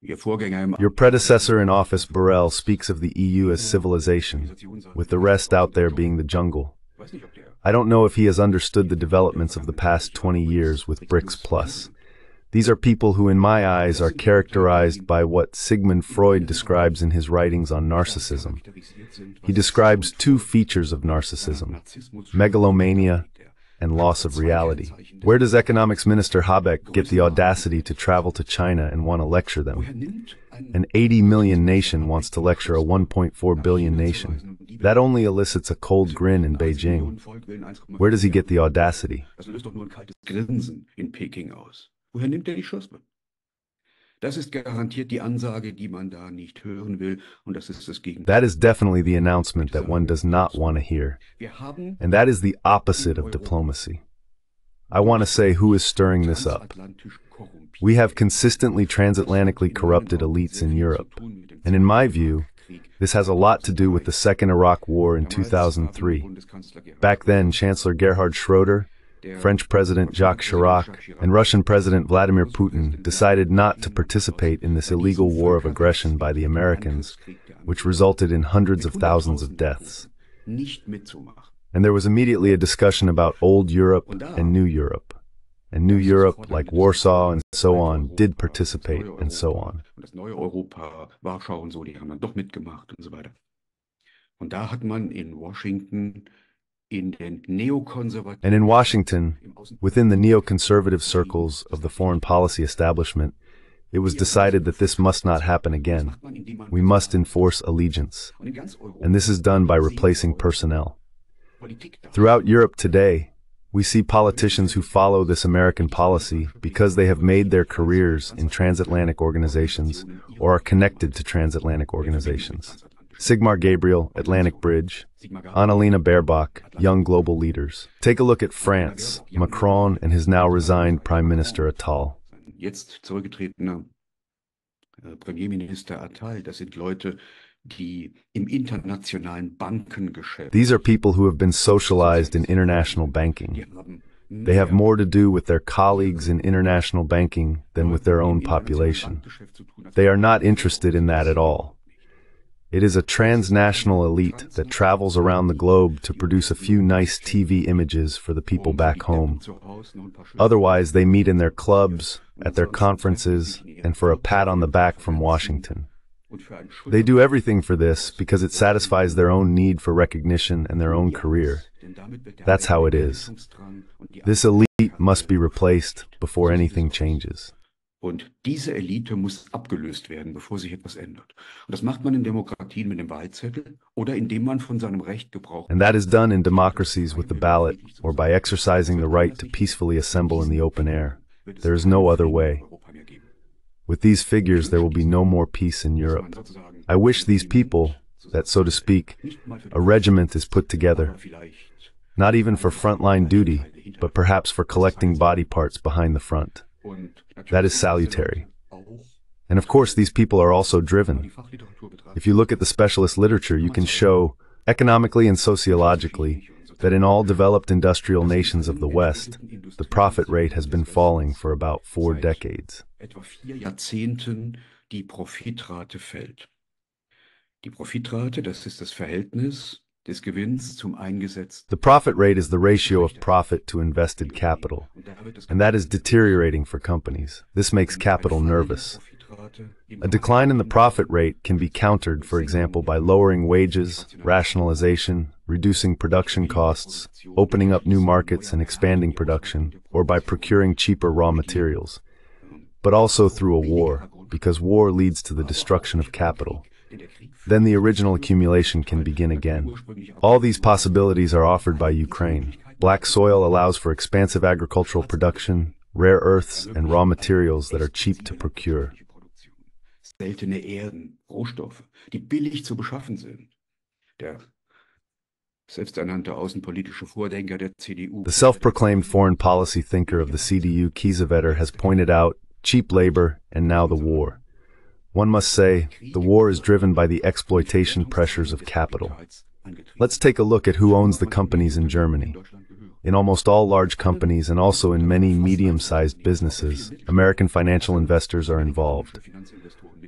Your predecessor in office, Borrell, speaks of the EU as civilization, with the rest out there being the jungle. I don't know if he has understood the developments of the past 20 years with BRICS Plus. These are people who, in my eyes, are characterized by what Sigmund Freud describes in his writings on narcissism. He describes two features of narcissism megalomania and loss of reality. Where does Economics Minister Habeck get the audacity to travel to China and want to lecture them? An 80 million nation wants to lecture a 1.4 billion nation. That only elicits a cold grin in Beijing. Where does he get the audacity? Woher nimmt er die Schusswaffen? Das ist garantiert die Ansage, die man da nicht hören will, und das ist das Gegenteil. That is definitely the announcement that one does not want to hear. And that is the opposite of diplomacy. I want to say who is stirring this up. We have consistently transatlantically corrupted elites in Europe. And in my view, this has a lot to do with the Second Iraq War in 2003. Back then, Chancellor Gerhard Schroeder French President Jacques Chirac and Russian President Vladimir Putin decided not to participate in this illegal war of aggression by the Americans, which resulted in hundreds of thousands of deaths. And there was immediately a discussion about old Europe and new Europe. And New Europe, like Warsaw and so on, did participate and so on. Und da hat man in Washington and in Washington, within the neoconservative circles of the foreign policy establishment, it was decided that this must not happen again. We must enforce allegiance. And this is done by replacing personnel. Throughout Europe today, we see politicians who follow this American policy because they have made their careers in transatlantic organizations or are connected to transatlantic organizations. Sigmar Gabriel, Atlantic Bridge, Annalena Baerbock, Young Global Leaders. Take a look at France, Macron and his now resigned Prime Minister Attal. Jetzt zurückgetretener äh, Premierminister Attal, das sind Leute, die im internationalen Bankengeschäft. These are people who have been socialized in international banking. They have more to do with their colleagues in international banking than with their own population. They are not interested in that at all. It is a transnational elite that travels around the globe to produce a few nice TV images for the people back home. Otherwise, they meet in their clubs, at their conferences, and for a pat on the back from Washington. They do everything for this because it satisfies their own need for recognition and their own career. That's how it is. This elite must be replaced before anything changes. Und diese Elite muss abgelöst werden, bevor sich etwas ändert. Und das macht man in Demokratien mit dem Wahlzettel oder indem man von seinem Recht Gebrauch And that is done in democracies with the ballot or by exercising the right to peacefully assemble in the open air. There is no other way. With these figures, there will be no more peace in Europe. I wish these people, that so to speak, a regiment is put together, not even for frontline duty, but perhaps for collecting body parts behind the front. That is salutary. And of course, these people are also driven. If you look at the specialist literature, you can show, economically and sociologically, that in all developed industrial nations of the West, the profit rate has been falling for about four decades. die Profitrate das ist das Verhältnis des Gewinns zum eingesetzten. The profit rate is the ratio of profit to invested capital, and that is deteriorating for companies. This makes capital nervous. A decline in the profit rate can be countered, for example, by lowering wages, rationalization, reducing production costs, opening up new markets and expanding production, or by procuring cheaper raw materials. But also through a war, because war leads to the destruction of capital. Then the original accumulation can begin again. All these possibilities are offered by Ukraine. Black soil allows for expansive agricultural production, rare earths, and raw materials that are cheap to procure. seltene Erden, Rohstoffe, die billig zu beschaffen sind. Der selbsternannte außenpolitische Vordenker der CDU. The self-proclaimed foreign policy thinker of the CDU, Kiesewetter, has pointed out cheap labor and now the war. One must say, the war is driven by the exploitation pressures of capital. Let's take a look at who owns the companies in Germany. In almost all large companies and also in many medium-sized businesses, American financial investors are involved.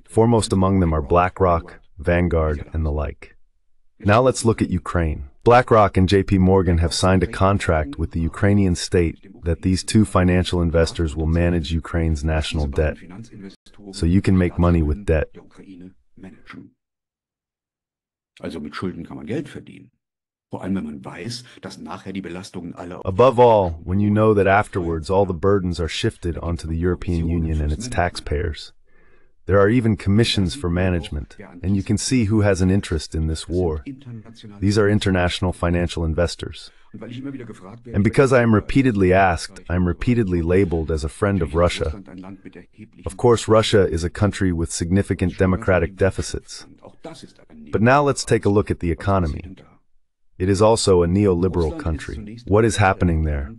Foremost among them are BlackRock, Vanguard, and the like. Now let's look at Ukraine. BlackRock and JP Morgan have signed a contract with the Ukrainian state that these two financial investors will manage Ukraine's national debt. So you can make money with debt. Also mit Schulden kann man Geld verdienen. Vor allem, wenn man weiß, dass nachher die Belastungen alle Above all, when you know that afterwards all the burdens are shifted onto the European Union and its taxpayers. There are even commissions for management, and you can see who has an interest in this war. These are international financial investors. And because I am repeatedly asked, I am repeatedly labeled as a friend of Russia. Of course, Russia is a country with significant democratic deficits. But now let's take a look at the economy. It is also a neoliberal country. What is happening there?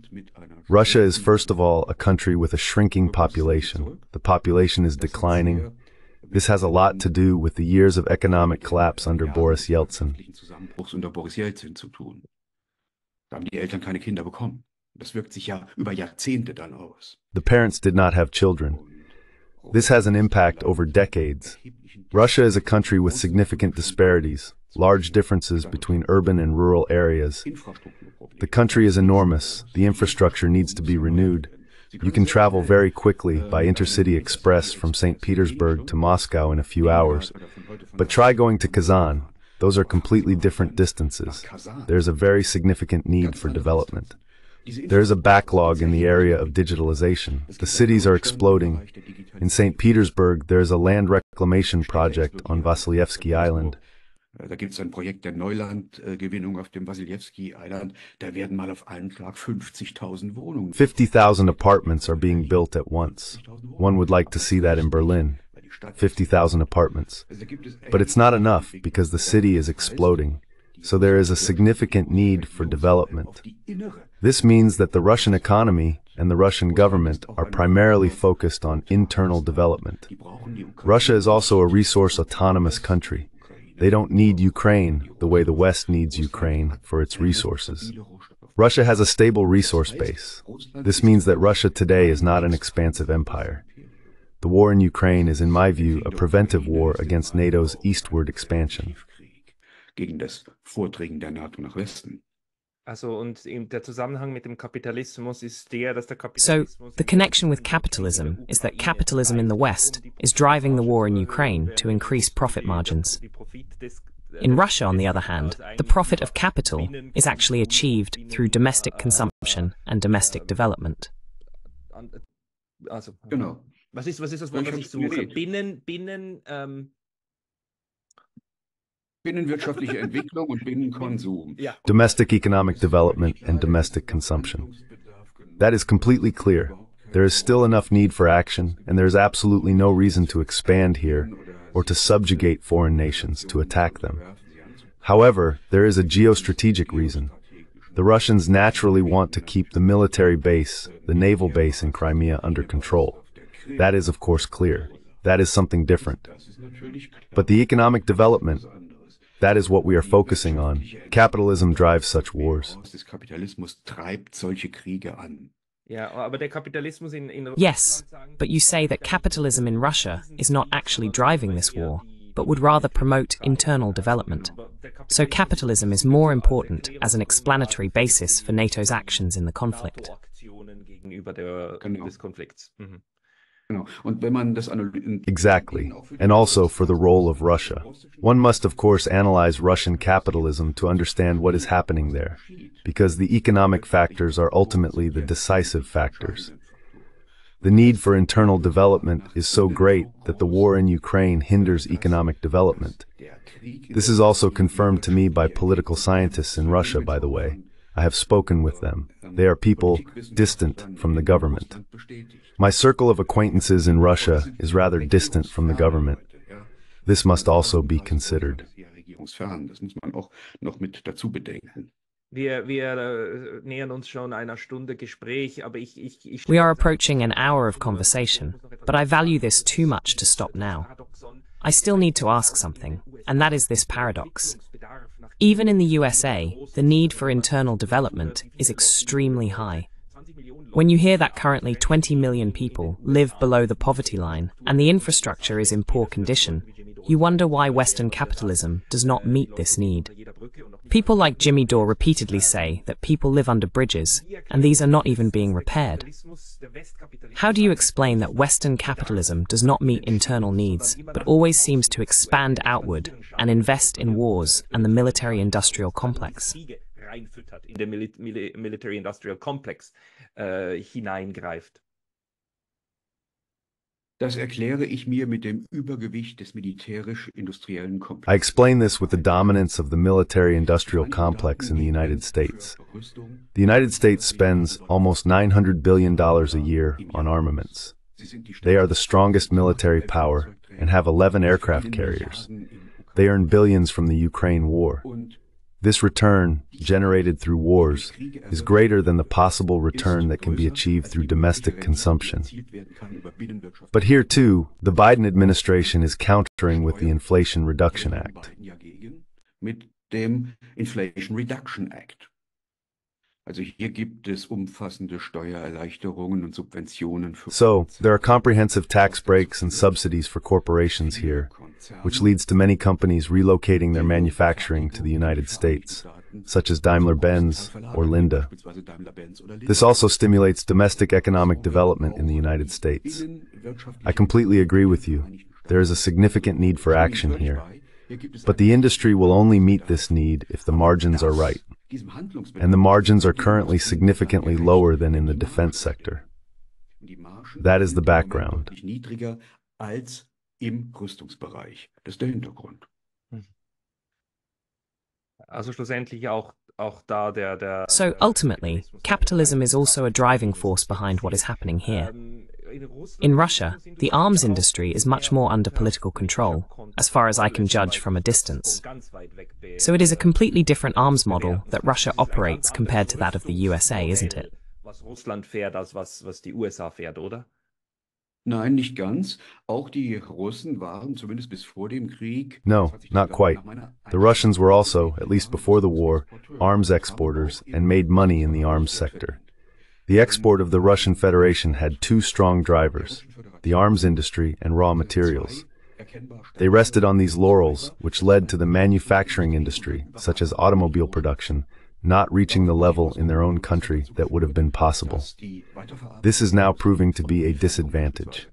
Russia is first of all a country with a shrinking population. The population is declining. This has a lot to do with the years of economic collapse under Boris Yeltsin. The parents did not have children. This has an impact over decades. Russia is a country with significant disparities, large differences between urban and rural areas. The country is enormous. The infrastructure needs to be renewed. You can travel very quickly by Intercity Express from St. Petersburg to Moscow in a few hours. But try going to Kazan, those are completely different distances. There's a very significant need for development. There is a backlog in the area of digitalization. The cities are exploding. In St. Petersburg, there is a land reclamation project on Vasilyevsky Island. Äh, da gibt es ein Projekt der Neulandgewinnung auf dem Wasiljewski Island. Da werden mal auf einen Schlag 50.000 Wohnungen. 50,000 apartments are being built at once. One would like to see that in Berlin. 50,000 apartments. But it's not enough because the city is exploding. So there is a significant need for development. This means that the Russian economy and the Russian government are primarily focused on internal development. Russia is also a resource autonomous country. They don't need Ukraine the way the West needs Ukraine for its resources. Russia has a stable resource base. This means that Russia today is not an expansive empire. The war in Ukraine is, in my view, a preventive war against NATO's eastward expansion. Gegen das Vordringen der NATO nach Westen. Also und der Zusammenhang mit dem Kapitalismus ist der, dass der So, the connection with capitalism is that capitalism in the West is driving the war in Ukraine to increase profit margins. In Russia, on the other hand, the profit of capital is actually achieved through domestic äh, consumption and domestic äh, development. Äh, also, Genau. Was ist, was ist das Wort, was ich suche? Binnen, binnen, ähm, Binnenwirtschaftliche Entwicklung und Binnenkonsum. Domestic economic development and domestic consumption. That is completely clear. There is still enough need for action, and there is absolutely no reason to expand here or to subjugate foreign nations, to attack them. However, there is a geostrategic reason. The Russians naturally want to keep the military base, the naval base in Crimea under control. That is, of course, clear. That is something different. But the economic development, that is what we are focusing on. Capitalism drives such wars. Des Kapitalismus treibt solche Kriege an. Ja, aber der Kapitalismus in, in Yes, but you say that capitalism in Russia is not actually driving this war, but would rather promote internal development. So capitalism is more important as an explanatory basis for NATO's actions in the conflict. Aktionen gegenüber Exactly, and also for the role of Russia. One must, of course, analyze Russian capitalism to understand what is happening there, because the economic factors are ultimately the decisive factors. The need for internal development is so great that the war in Ukraine hinders economic development. This is also confirmed to me by political scientists in Russia, by the way. I have spoken with them. They are people distant from the government. My circle of acquaintances in Russia is rather distant from the government. This must also be considered. Wir, wir äh, nähern uns schon einer Stunde Gespräch, aber ich, ich, ich We are approaching an hour of conversation, but I value this too much to stop now. I still need to ask something, and that is this paradox. Even in the USA, the need for internal development is extremely high. When you hear that currently 20 million people live below the poverty line and the infrastructure is in poor condition, you wonder why Western capitalism does not meet this need. People like Jimmy Dore repeatedly say that people live under bridges, and these are not even being repaired. How do you explain that Western capitalism does not meet internal needs, but always seems to expand outward and invest in wars and the military-industrial complex? in den military-industrial complex äh, hineingreift. Das erkläre ich mir mit dem Übergewicht des militärisch-industriellen Komplexes. I explain this with the dominance of the military-industrial complex in the United States. The United States spends almost $900 billion a year on armaments. They are the strongest military power and have 11 aircraft carriers. They earn billions from the Ukraine war. This return, generated through wars, is greater than the possible return that can be achieved through domestic consumption. But here too, the Biden administration is countering with the Inflation Reduction Act. Mit dem Inflation Reduction Act. Also hier gibt es umfassende Steuererleichterungen und Subventionen für So, there are comprehensive tax breaks and subsidies for corporations here, which leads to many companies relocating their manufacturing to the United States, such as Daimler-Benz or Linde. This also stimulates domestic economic development in the United States. I completely agree with you. There is a significant need for action here. But the industry will only meet this need if the margins are right and the margins are currently significantly lower than in the defense sector. That is the background. So ultimately, capitalism is also a driving force behind what is happening here. In Russia, the arms industry is much more under political control, as far as I can judge from a distance. So it is a completely different arms model that Russia operates compared to that of the USA, isn't it? Nein, nicht ganz. Auch die Russen waren zumindest bis vor dem Krieg. No, not quite. The Russians were also, at least before the war, arms exporters and made money in the arms sector. The export of the Russian Federation had two strong drivers, the arms industry and raw materials. They rested on these laurels, which led to the manufacturing industry, such as automobile production, not reaching the level in their own country that would have been possible. This is now proving to be a disadvantage.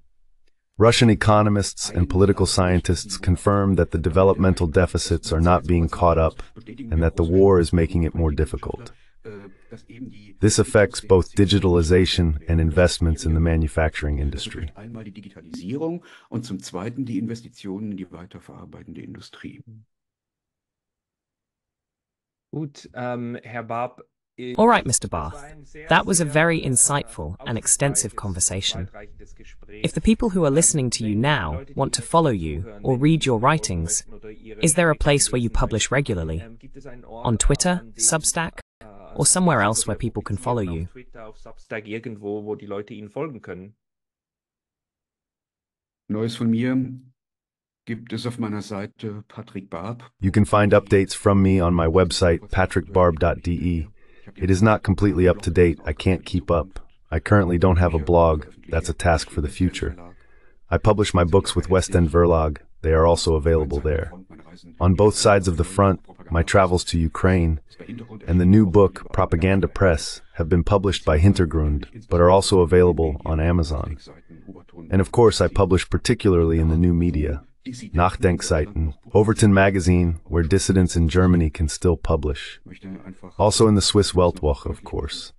Russian economists and political scientists confirm that the developmental deficits are not being caught up and that the war is making it more difficult. This affects both digitalization and investments in the manufacturing industry. Einmal die Digitalisierung und zum Zweiten die Investitionen in die weiterverarbeitende Industrie. Gut, ähm, Herr Baab, All right, Mr. Baab. That was a very insightful and extensive conversation. If the people who are listening to you now want to follow you or read your writings, is there a place where you publish regularly? On Twitter, Substack, or somewhere else where people can follow you. Neues von mir gibt es auf meiner Seite Patrik Baab. You can find updates from me on my website patrikbaab.de. It is not completely up to date. I can't keep up. I currently don't have a blog. That's a task for the future. I publish my books with Westend Verlag. They are also available there. On both sides of the front, my travels to Ukraine, and the new book, Propaganda Press, have been published by Hintergrund, but are also available on Amazon. And of course, I publish particularly in the new media, Nachdenkseiten, Overton magazine, where dissidents in Germany can still publish. Also in the Swiss Weltwoche, of course.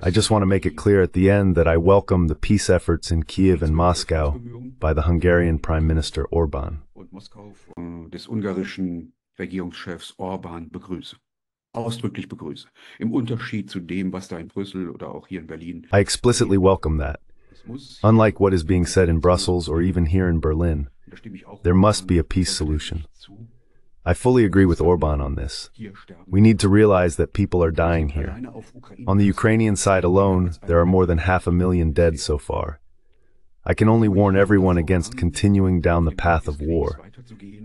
I just want to make it clear at the end that I welcome the peace efforts in Kiev and Moscow by the Hungarian Prime Minister Orban. Uh, des ungarischen Regierungschefs Orban begrüße. ausdrücklich begrüße. Im Unterschied zu dem, was da in Brüssel oder auch hier in Berlin. I explicitly welcome that. Unlike what is being said in Brussels or even here in Berlin, there must be a peace solution. I fully agree with Orban on this. We need to realize that people are dying here. On the Ukrainian side alone, there are more than half a million dead so far. I can only warn everyone against continuing down the path of war,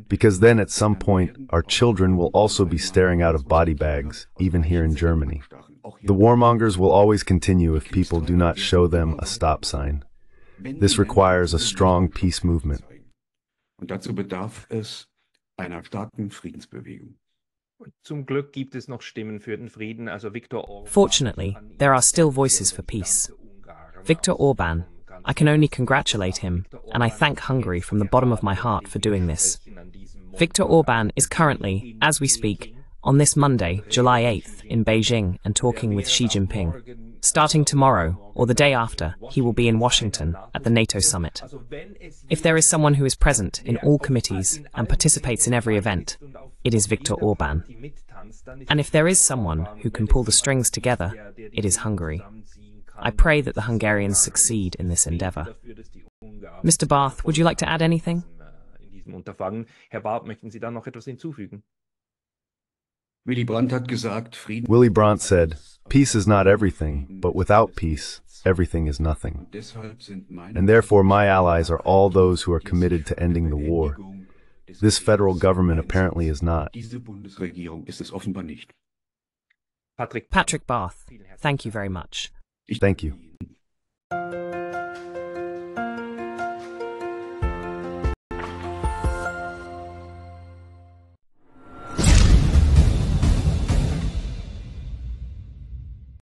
because then at some point our children will also be staring out of body bags, even here in Germany. The warmongers will always continue if people do not show them a stop sign. This requires a strong peace movement. Und dazu bedarf es einer starken Friedensbewegung. Zum Glück gibt es noch Stimmen für den Frieden, also Viktor Orban. Fortunately, there are still voices for peace. Viktor Orban, I can only congratulate him, and I thank Hungary from the bottom of my heart for doing this. Viktor Orban is currently, as we speak, on this Monday, July 8th, in Beijing and talking with Xi Jinping. Starting tomorrow, or the day after, he will be in Washington at the NATO summit. If there is someone who is present in all committees and participates in every event, it is Viktor Orban. And if there is someone who can pull the strings together, it is Hungary. I pray that the Hungarians succeed in this endeavour. Mr. Baab, would you like to add anything? Willy Brandt said, Peace is not everything, but without peace, everything is nothing. And therefore, my allies are all those who are committed to ending the war. This federal government apparently is not. Patrik Baab, thank you very much. Thank you.